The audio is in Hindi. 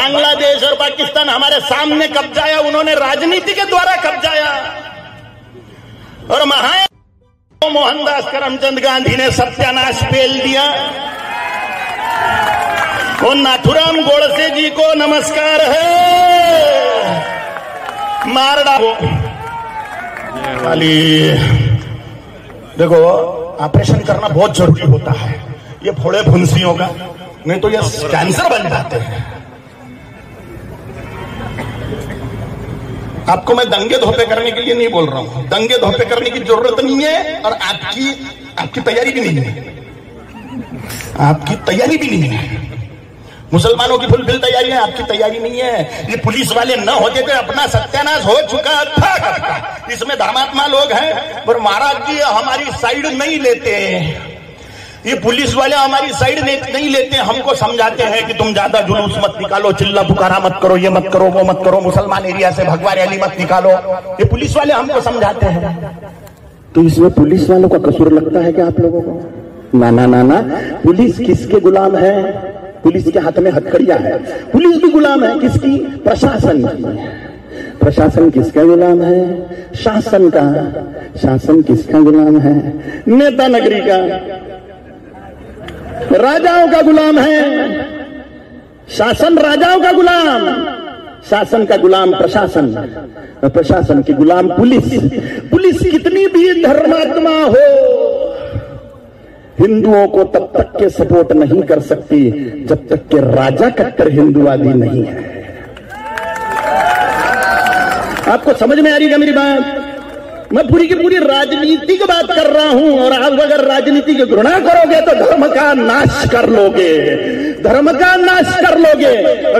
बांग्लादेश और पाकिस्तान हमारे सामने कब्जाया उन्होंने राजनीति के द्वारा कब्जाया और महा मोहनदास करमचंद गांधी ने सत्यानाश पेल दिया। और नाथुराम गोडसे जी को नमस्कार है। मार डालो। खाली। देखो, ऑपरेशन करना बहुत ज़रूरी होता है। ये फोड़े फुंसियों का। नहीं तो ये कैंसर बन जाते हैं। आपको मैं दंगे धोपे करने के लिए नहीं बोल रहा हूँ। दंगे धोपे करने की ज़रूरत नहीं है और आपकी आपकी तैयारी भी नहीं है। आपकी तैयारी भी नहीं है। मुसलमानों की फुलफिल तैयारी है, आपकी तैयारी नहीं है। ये पुलिस वाले न होते तो अपना सत्यानाश हो चुका था। इसमें धर्मात्मा लोग हैं, पर महाराज जी, हमारी साइड नहीं लेते। ये पुलिस वाले हमारी साइड नहीं लेते, हमको समझाते हैं कि तुम ज़्यादा जुलूस मत निकालो, चिल्ला पुकारा मत करो, ये मत करो, वो मत करो, मुसलमान एरिया से भगवा रैली मत निकालो। ये पुलिस वाले हमको समझाते हैं। तो इसमें पुलिस वालों का कसूर लगता है क्या आप लोगों को? ना ना ना ना। पुलिस किसके गुलाम है? पुलिस के हाथ में हथकड़िया है। पुलिस भी गुलाम है, किसकी? प्रशासन। प्रशासन किसका गुलाम है? शासन का। शासन किसका गुलाम है? नेता नगरी का। राजाओं का गुलाम है। शासन राजाओं का गुलाम। शासन का गुलाम प्रशासन। प्रशासन की गुलाम पुलिस। पुलिस कितनी भी धर्मात्मा हो, हिंदुओं को तब तक के सपोर्ट नहीं कर सकती, जब तक के राजा कट्टर हिंदुवादी नहीं है। आपको समझ में आ रही है मेरी बात? मैं पूरी की पूरी राजनीति की बात कर रहा हूँ, और आप अगर राजनीति की घृणा करोगे तो धर्म का नाश कर लोगे। धर्म का नाश कर लोगे।